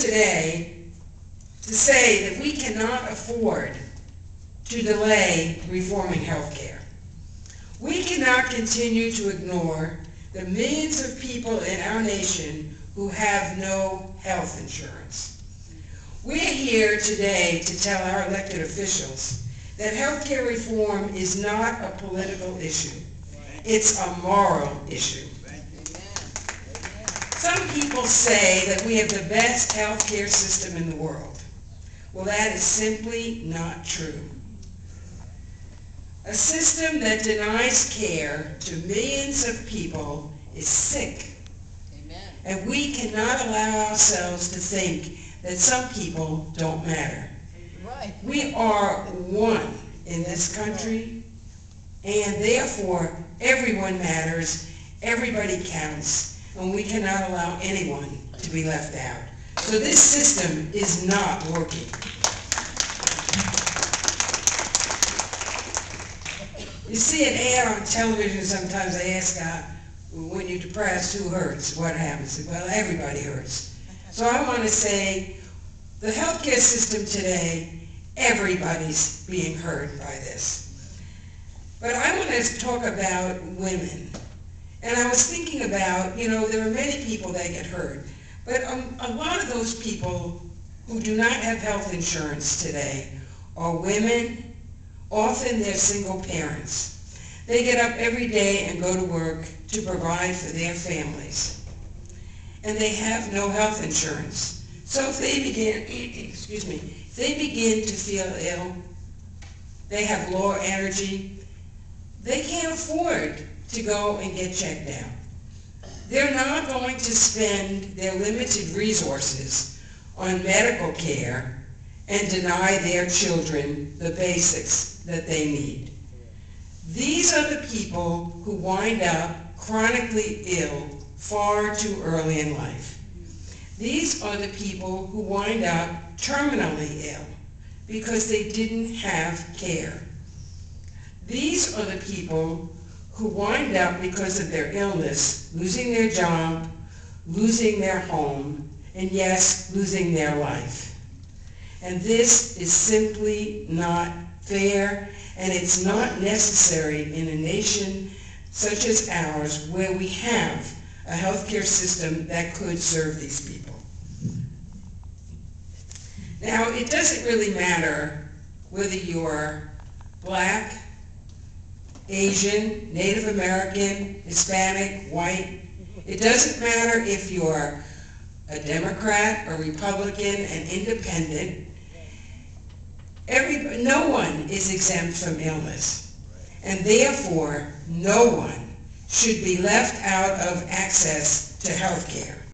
today to say that we cannot afford to delay reforming health care. We cannot continue to ignore the millions of people in our nation who have no health insurance. We're here today to tell our elected officials that health care reform is not a political issue. It's a moral issue. Some people say that we have the best health care system in the world. Well, that is simply not true. A system that denies care to millions of people is sick. Amen. And we cannot allow ourselves to think that some people don't matter. Right. We are one in this country, and therefore everyone matters, everybody counts, and we cannot allow anyone to be left out. So this system is not working. You see an ad on television sometimes, they ask, uh, when you're depressed, who hurts? What happens? Well, everybody hurts. So I want to say, the healthcare system today, everybody's being hurt by this. But I want to talk about women. And I was thinking about, you know, there are many people that get hurt. But um, a lot of those people who do not have health insurance today are women, often they're single parents. They get up every day and go to work to provide for their families. And they have no health insurance. So if they begin, excuse me, if they begin to feel ill, they have low energy, they can't afford to go and get checked out. They're not going to spend their limited resources on medical care and deny their children the basics that they need. These are the people who wind up chronically ill far too early in life. These are the people who wind up terminally ill because they didn't have care. These are the people who wind up because of their illness, losing their job, losing their home, and yes, losing their life. And this is simply not fair, and it's not necessary in a nation such as ours where we have a healthcare system that could serve these people. Now, it doesn't really matter whether you're black, Asian, Native American, Hispanic, white. It doesn't matter if you're a Democrat, a Republican, an independent. Every, no one is exempt from illness. And therefore, no one should be left out of access to health care.